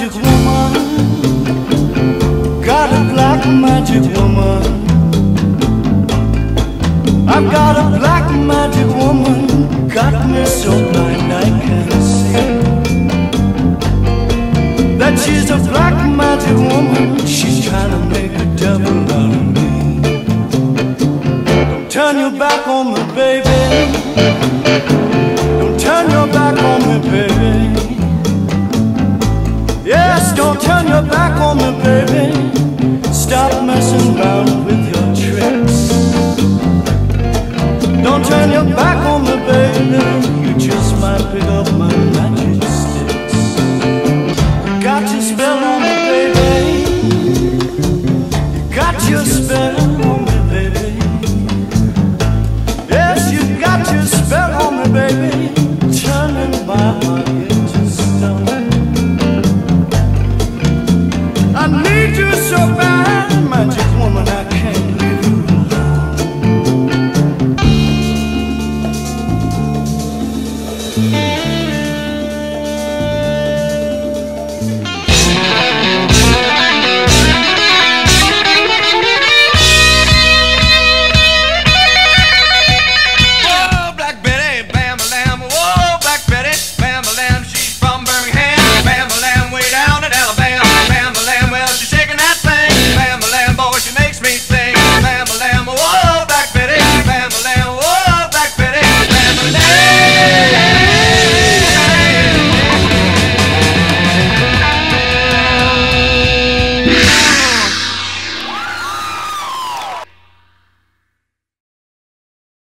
magic woman. Got a black magic woman. I've got a black magic woman. Got me so blind I can't see. That she's a black magic woman. She's trying to make a devil out of me. Don't turn your back on me, baby. Turn your back on me, baby. Stop messing around with your tricks. Don't turn your back on me, baby. You just might pick up my magic sticks. Got your spell on me, baby. Got your spell